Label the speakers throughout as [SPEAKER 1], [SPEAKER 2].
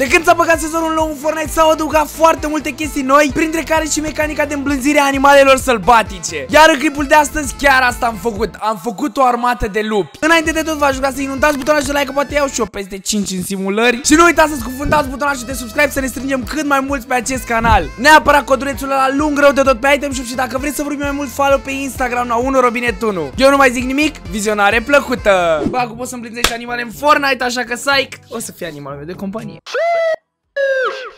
[SPEAKER 1] De când s-a băgat sezonul nou în Fortnite s-au adăugat foarte multe chestii noi, printre care și mecanica de îmblânzire a animalelor sălbatice. Iar în clipul de astăzi chiar asta am făcut. Am făcut o armată de lupi. Înainte de tot v-aș ruga să inundați butonul de like, că poate iau și eu peste 5 în simulări. Și nu uitați să scufundați butonul de subscribe să ne strângem cât mai mulți pe acest canal. Neapărat codulețul la lung rău de tot pe item shop și dacă vreți să vorbim mai mult follow pe Instagram la 1 robinet 1. Eu nu mai zic nimic, vizionare plăcută. Bă, acum poți să împlinizești animale în Fortnite, așa că psych, o să fie animalul meu de companie.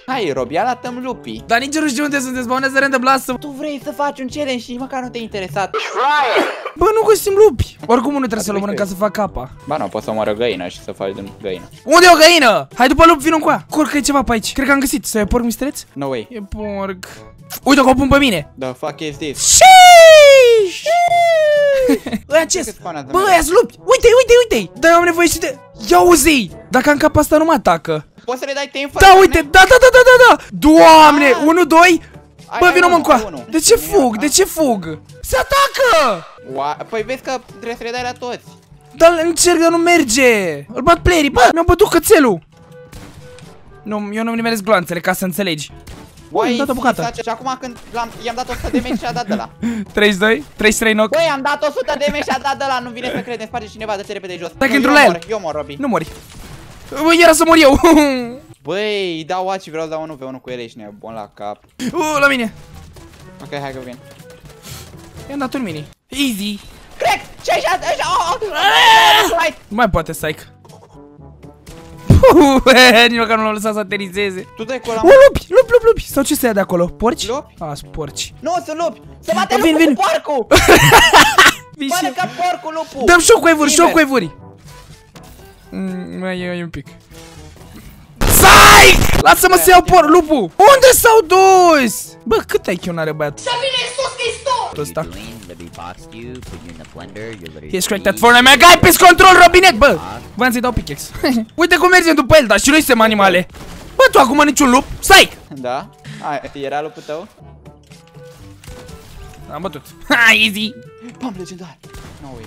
[SPEAKER 2] Hai, Robi, arată-mi lupii.
[SPEAKER 1] Dar nici nu știu unde sunt, spawnează random blast
[SPEAKER 2] Tu vrei să faci un challenge și măcar nu te-ai interesat.
[SPEAKER 1] Bă, nu găsim lupi. Oricum nu trebuie să-l omorâm ca să fac capa.
[SPEAKER 2] Ba nu, poți să omoară găină și să faci din găină.
[SPEAKER 1] Unde e o găină? Hai după lup, vin încoa. Cur că e ceva pe aici. Cred că am găsit. Să e porc mistreț?
[SPEAKER 2] No way.
[SPEAKER 1] E porc. Uite că o pun pe mine.
[SPEAKER 2] The fuck is this?
[SPEAKER 1] Sheesh! Ăia ce
[SPEAKER 2] Cât spawnează
[SPEAKER 1] Bă,
[SPEAKER 2] mereu?
[SPEAKER 1] ăia lupi. Uite, uite, uite. Da, eu am nevoie și de... Ia uzi Dacă am capa asta nu mă atacă.
[SPEAKER 2] Poți să le dai timp
[SPEAKER 1] Da, uite, da, da, da, da, da, da. Doamne,
[SPEAKER 2] Ah.
[SPEAKER 1] 1, 2.
[SPEAKER 2] Ai,
[SPEAKER 1] Bă,
[SPEAKER 2] ai
[SPEAKER 1] vină mă
[SPEAKER 2] unul,
[SPEAKER 1] încoa.
[SPEAKER 2] ai unul.
[SPEAKER 1] De ce
[SPEAKER 2] Nu
[SPEAKER 1] fug?
[SPEAKER 2] ia,
[SPEAKER 1] De ce fug? Se atacă!
[SPEAKER 2] Ua, păi vezi că trebuie să le dai la toți.
[SPEAKER 1] Dar încerc, dar nu merge. Îl bat playerii. Bă, mi-am bătut cățelul. Nu, eu nu nimeresc gloanțele ca să înțelegi.
[SPEAKER 2] Băi,
[SPEAKER 1] am dat o bucată.
[SPEAKER 2] Și acum când l-am- i-am dat 100 de meci și a dat de la.
[SPEAKER 1] 32, 33 knock.
[SPEAKER 2] Băi, am dat 100 de meci și a dat de la. Nu vine să crede, sparge cineva, dă-te repede jos.
[SPEAKER 1] Dacă
[SPEAKER 2] Nu,
[SPEAKER 1] intru
[SPEAKER 2] eu
[SPEAKER 1] la el.
[SPEAKER 2] mor, Eu mor, Robi.
[SPEAKER 1] Nu mori. Bă, era să mor eu.
[SPEAKER 2] Băi, îi dau watch și vreau să dau unul pe unul cu el, ești nebun la cap.
[SPEAKER 1] Uh, la mine.
[SPEAKER 2] Ok, hai că vin.
[SPEAKER 1] I-am dat un mini. Easy.
[SPEAKER 2] Crack! 60! Oh, oh, oh,
[SPEAKER 1] Nu mai poate psych. Nici măcar nu l-am lăsat să aterizeze.
[SPEAKER 2] Tu dai cu ăla,
[SPEAKER 1] O, lupi, lupi, lupi, lupi. Sau ce se ia de acolo? Porci?
[SPEAKER 2] Lupi?
[SPEAKER 1] A, sunt porci.
[SPEAKER 2] Nu, sunt lupi! Se bate
[SPEAKER 1] Vin,
[SPEAKER 2] lupul
[SPEAKER 1] vin.
[SPEAKER 2] cu porcul!
[SPEAKER 1] Vii și...
[SPEAKER 2] Mănâncă porcul lupul!
[SPEAKER 1] Dăm shockwave-uri,
[SPEAKER 2] Liber.
[SPEAKER 1] Shockwave-uri. Mm, mai e, e un pic. Psych! Lasă-mă să iau por, lupul! Unde s-au dus? Bă, cât ai n-are băiatul? Să vine sus, Ăsta. He's cracked that for me. Guy, pe control, robinet, bă! Voiam să-i dau pickaxe. Uite cum mergem după el, dar și noi suntem animale. Bă, tu acum niciun lup? Stai!
[SPEAKER 2] Da? A, era lupul tău?
[SPEAKER 1] Am bătut. Ha, easy.
[SPEAKER 2] Pam, legendar! No way.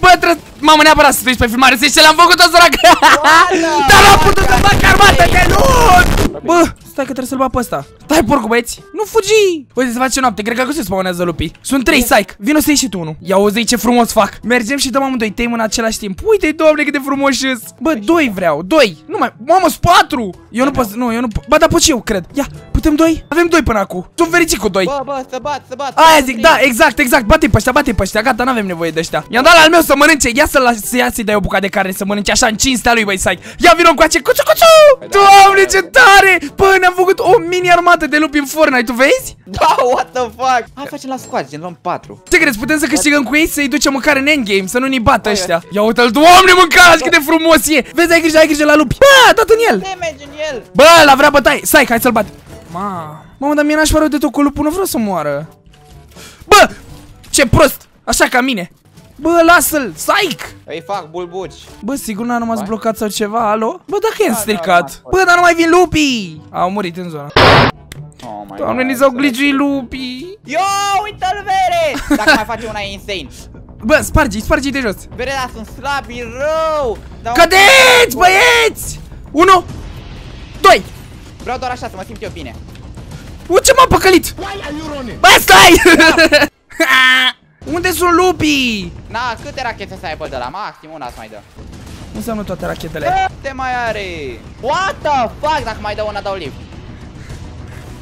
[SPEAKER 1] Bă, trebuie... Mamă, neapărat să treci pe filmare, să ce l-am făcut o sărac! Dar n-am putut să fac armată de lut! Bă, stai că trebuie să-l bat pe ăsta. Stai, porcu, băieți! Nu fugi! Uite, se face noapte, cred că acum se spawnează lupii. Sunt trei, psych. Vino să ieși și tu unul. Ia uzi ce frumos fac. Mergem și dăm amândoi tame în același timp. Uite, doamne, cât de frumos îs. Bă, doi vreau, doi. Nu mai, mamă, sunt patru. Eu nu pot, nu, eu nu pot. Ba, da, pot și eu, cred. Ia, putem doi? Avem doi până acum. Sunt fericit cu doi.
[SPEAKER 2] Bă, bă, să bat, să bat!
[SPEAKER 1] Aia zic, da, exact, exact, bate pe ăștia, bate pe ăștia, gata, n-avem nevoie de ăștia I-am dat la al meu să mănânce, ia să-l las- să ia să-i dai o bucată de carne să mănânce așa în cinstea lui, băi, sai Ia vină încoace, cuțu, cuțu! Doamne, ce tare! Bă, ne-am făcut o mini armată de lupi în Fortnite, tu vezi?
[SPEAKER 2] Da, what the fuck? Hai facem la squad, gen luăm 4.
[SPEAKER 1] Ce crezi, putem să câștigăm cu ei, să-i ducem măcar în endgame, să nu ni bată ăștia Ia uite-l, doamne, mâncați, cât de frumos e Vezi, ai grijă, ai grijă la lupi Bă, a dat în el
[SPEAKER 2] Damage în el!
[SPEAKER 1] Bă, la vrea bătaie, stai, hai să-l bat Ma, mamă, dar mie n-aș pare de tot cu lupul, nu vreau să moară Bă, ce prost, așa ca mine Bă, lasă-l, psych
[SPEAKER 2] Îi fac bulbuci.
[SPEAKER 1] Bă, sigur n-a rămas
[SPEAKER 2] Ba?
[SPEAKER 1] blocat sau ceva, alo? Bă, dacă e
[SPEAKER 2] Da, da,
[SPEAKER 1] stricat
[SPEAKER 2] da,
[SPEAKER 1] Bă, dar nu mai vin lupii Au murit în zona
[SPEAKER 2] Oh my
[SPEAKER 1] Doamne,
[SPEAKER 2] God,
[SPEAKER 1] ni s-au
[SPEAKER 2] să-
[SPEAKER 1] glitchuit lupii
[SPEAKER 2] Yo, uite-l vere! Dacă mai face una e insane.
[SPEAKER 1] Bă, spargi, spargi de jos
[SPEAKER 2] Vere, dar sunt slabi rău! Dar
[SPEAKER 1] Cădeți, băieți! Unu Doi
[SPEAKER 2] Vreau doar așa să mă simt eu bine.
[SPEAKER 1] U, ce m-am păcălit? Bă, stai! Unde sunt lupii?
[SPEAKER 2] Na, câte rachete să aibă de la maxim? Una să mai dă.
[SPEAKER 1] Nu înseamnă toate rachetele
[SPEAKER 2] Câte mai are? What the fuck? Dacă mai dă una, dau live.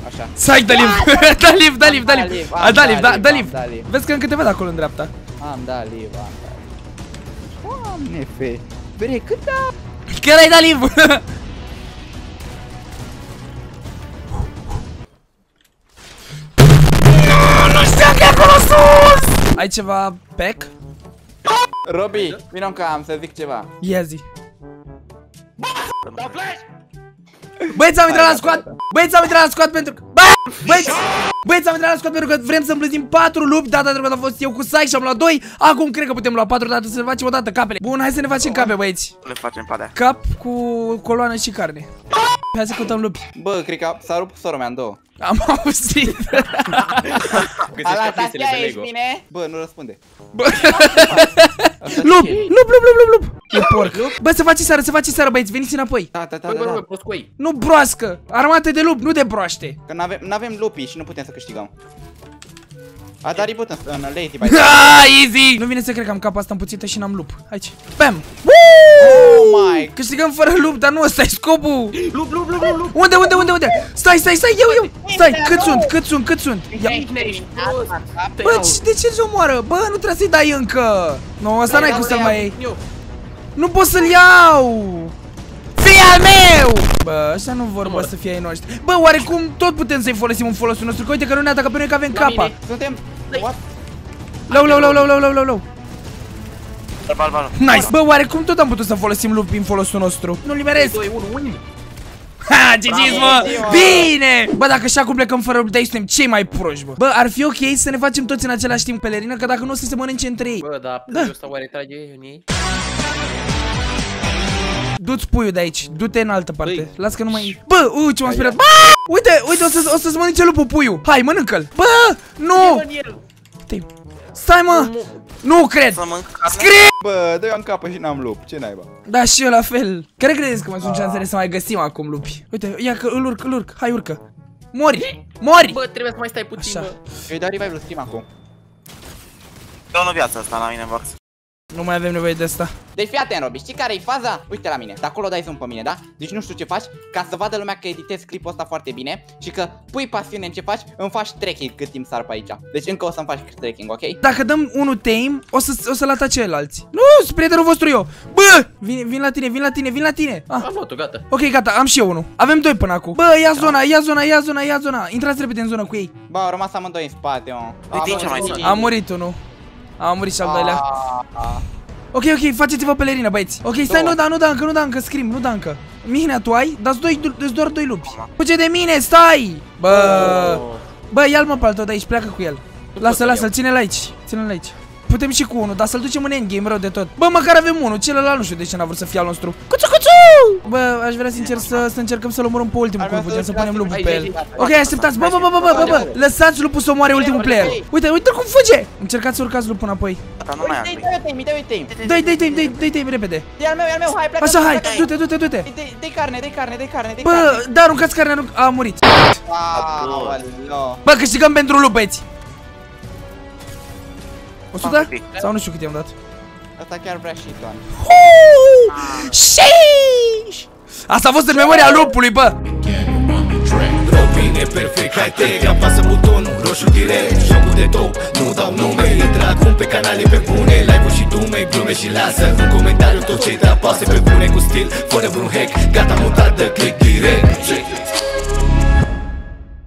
[SPEAKER 2] Așa.
[SPEAKER 1] Sai, dă live, dă live, dă live, dă
[SPEAKER 2] Am dat
[SPEAKER 1] live
[SPEAKER 2] live,
[SPEAKER 1] A,
[SPEAKER 2] am
[SPEAKER 1] da
[SPEAKER 2] dat
[SPEAKER 1] live, da,
[SPEAKER 2] live,
[SPEAKER 1] dă
[SPEAKER 2] am
[SPEAKER 1] live
[SPEAKER 2] dat live.
[SPEAKER 1] Vezi că încă te văd acolo în dreapta
[SPEAKER 2] Am dat live, am dat live. Doamne, fe. Vere, cât da?
[SPEAKER 1] Chiar ai dat live acolo sus Ai ceva pack?
[SPEAKER 2] Robi, vină că am să zic ceva.
[SPEAKER 1] Ia zi Băieți, am intrat la
[SPEAKER 2] Hai,
[SPEAKER 1] squad
[SPEAKER 2] gata, gata.
[SPEAKER 1] Băieți, am intrat la squad pentru că Bă! Băieți! Băieți, am intrat la squad pentru că vrem să împlătim 4 lupi Data trecută a fost eu cu Sai și am luat 2 Acum cred că putem lua 4 dată să ne facem o dată capele Bun, hai să ne facem cape, băieți
[SPEAKER 3] Le facem pe alea.
[SPEAKER 1] Cap cu coloană și carne Hai să căutăm lupți
[SPEAKER 2] Bă, cred că s-a rupt sora mea în două.
[SPEAKER 1] Am auzit
[SPEAKER 2] Ala, ta chiar ești bine? Bă, nu răspunde.
[SPEAKER 1] Lup, lup, lup, lup, lup, lup E porc. Bă, se face seară, se face seară, băieți, veniți înapoi.
[SPEAKER 2] Da, da, da,
[SPEAKER 3] Bă,
[SPEAKER 2] da,
[SPEAKER 3] bă, bă,
[SPEAKER 2] da.
[SPEAKER 3] prost cu ei.
[SPEAKER 1] Nu broască, armată de lup, nu de broaște.
[SPEAKER 2] Că n-avem, n-avem lupii și nu putem să câștigăm. A dat reboot în, în Lazy by
[SPEAKER 1] Ha, easy! Nu vine să cred că am capa asta împuțită și n-am lup. Aici. Bam!
[SPEAKER 2] Oh my
[SPEAKER 1] Câștigăm fără lup, dar nu ăsta e scopul.
[SPEAKER 3] Lup, lup, lup, lup, lup.
[SPEAKER 1] Unde, unde, unde, unde? Stai, stai, stai, eu, eu. Stai, cât sunt, cât sunt, cât sunt? Ia.
[SPEAKER 3] Cine ești prost? Te
[SPEAKER 1] Bă,
[SPEAKER 3] iau.
[SPEAKER 1] ce- de ce ți omoară? Bă, nu trebuie să-i dai încă. Nu, asta n-ai
[SPEAKER 3] Da,
[SPEAKER 1] cum
[SPEAKER 3] da,
[SPEAKER 1] să-l
[SPEAKER 3] da,
[SPEAKER 1] mai iei.
[SPEAKER 3] eu.
[SPEAKER 1] Nu pot să-l iau! Fii al meu! Bă, așa nu vorba
[SPEAKER 3] mă.
[SPEAKER 1] să fie ai noștri. Bă, oarecum tot putem să-i folosim în folosul nostru, că uite că nu ne atacă pe noi că avem
[SPEAKER 3] La
[SPEAKER 1] capa.
[SPEAKER 3] mine.
[SPEAKER 2] Suntem...
[SPEAKER 3] Dai.
[SPEAKER 2] What?
[SPEAKER 1] Low, low, low, low, low, low, low, low.
[SPEAKER 4] Bal, bal, bal.
[SPEAKER 1] Nice! Bă, oarecum tot am putut să folosim lupi în folosul nostru. Nu liberez!
[SPEAKER 3] 2, 1, win.
[SPEAKER 1] Ha, GG's, mă!
[SPEAKER 2] Bravo.
[SPEAKER 1] Bine! Bă, dacă așa cum plecăm fără lupi de aici, suntem cei mai proști, bă. Bă, ar fi ok să ne facem toți în același timp pelerină, că dacă nu o să se mănânce între ei.
[SPEAKER 3] Bă, dar
[SPEAKER 1] Da.
[SPEAKER 3] puiul ăsta oare trage în ei?
[SPEAKER 1] Du-ți puiul de aici, du-te în altă parte.
[SPEAKER 3] Băi.
[SPEAKER 1] Las că nu mai... Bă, ui, ce m-am speriat. Bă! Uite, uite, o să, o să-ți mănânce lupul puiul. Hai, mănâncă-l. Bă, nu!
[SPEAKER 3] În el.
[SPEAKER 1] Te- Stai, mă! Nu cred!
[SPEAKER 4] Să mănânc carne?
[SPEAKER 1] Scrie!
[SPEAKER 2] Bă, dă-i în capă și n-am lup, ce naiba?
[SPEAKER 1] Da, și eu la fel. Care credeți că mai sunt șansele să mai găsim acum lupi? Uite, ia că îl urc, îl urc. Hai, urcă. Mori! Mori!
[SPEAKER 3] Bă, trebuie să mai stai puțin,
[SPEAKER 1] Așa.
[SPEAKER 3] bă.
[SPEAKER 2] Eu-i dau revive-ul stream acum.
[SPEAKER 4] Dau o viață asta la mine în box.
[SPEAKER 1] Nu mai avem nevoie de asta.
[SPEAKER 2] Deci fii atent, Robi, știi care e faza? Uite la mine, de acolo dai zoom pe mine, da? Deci nu știu ce faci, ca să vadă lumea că editezi clipul ăsta foarte bine și că pui pasiune în ce faci, îmi faci tracking cât timp sar pe aici. Deci încă o să-mi faci tracking, ok?
[SPEAKER 1] Dacă dăm unul tame, o să o să-l atace ceilalți. Nu, sunt prietenul vostru eu. Bă! Vin, vin la tine, vin la tine, vin la tine. Ah.
[SPEAKER 3] Am luat-o, gata.
[SPEAKER 1] Ok, gata, am și eu unul. Avem doi până acum. Bă, ia zona, ia zona, ia zona, ia zona. Intrați repede în zonă cu ei.
[SPEAKER 2] Bă, au rămas amândoi în spate, mă.
[SPEAKER 4] Uite aici
[SPEAKER 2] Am
[SPEAKER 4] mai
[SPEAKER 2] murit.
[SPEAKER 4] ține.
[SPEAKER 1] A murit unul. A murit și al doilea.
[SPEAKER 2] Ah, ah.
[SPEAKER 1] Ok, ok, faceți-vă pelerină, băieți. Ok, stai,
[SPEAKER 2] Două.
[SPEAKER 1] nu da, nu da încă, nu da încă, scrim, nu da încă. Mihnea, tu ai? Dați doi, dați doar doi lupi. Fuge de mine, stai! Bă,
[SPEAKER 3] Oh.
[SPEAKER 1] bă, ia-l mă pe al tău de aici, pleacă cu el.
[SPEAKER 3] pot
[SPEAKER 1] Lasă,
[SPEAKER 3] să-l
[SPEAKER 1] lasă-l,
[SPEAKER 3] iau.
[SPEAKER 1] ține-l aici, ține-l aici. Putem și cu unul, dar să-l ducem în endgame rău de tot. Bă, măcar avem unul, celălalt nu știu de ce n-a vrut să fie al nostru. Cuțu, cuțu! Bă, aș vrea sincer să, să încercăm să-l omorâm pe ultimul
[SPEAKER 2] Ar vrea
[SPEAKER 1] curvă, gen
[SPEAKER 2] să-
[SPEAKER 1] să punem lupul
[SPEAKER 3] Aici,
[SPEAKER 1] pe
[SPEAKER 3] aici,
[SPEAKER 1] el.
[SPEAKER 3] aici.
[SPEAKER 1] Ok, așteptați, bă, bă, bă, bă, bă, bă, bă, lăsați lupul să omoare ultimul player. Uite, uite cum fuge! Încercați să urcați lupul înapoi.
[SPEAKER 4] Dar nu mai am.
[SPEAKER 2] Dă-i, dă-i, dă-i, dă-i, dă-i.
[SPEAKER 1] Dai, dai, dai, dai, dai, dai, repede.
[SPEAKER 2] Dă-i al meu, e al meu, hai, pleacă.
[SPEAKER 1] Așa, hai,
[SPEAKER 2] pleacă.
[SPEAKER 1] du-te, du-te, du-te.
[SPEAKER 2] Dă-i- Dă-i carne, dă-i carne, dă-i carne, dă-i carne.
[SPEAKER 1] Bă, da, aruncați carne, arunc... A murit.
[SPEAKER 2] Aoleo.
[SPEAKER 1] Bă, câștigăm pentru lup, băieți. 100?
[SPEAKER 4] Fac un pic.
[SPEAKER 1] Sau nu știu cât i-am dat.
[SPEAKER 2] Asta chiar vrea și Don.
[SPEAKER 1] Sheesh! Asta a fost în memoria lupului, bă!
[SPEAKER 5] Robin e perfect, hai te apasă butonul roșu direct Jocul de top, nu dau nume Intră acum pe canale pe bune Live-ul și dume, glume și lasă Un comentariu tot ce te apasă pe bune Cu stil, fără vreun hack Gata mutat de click direct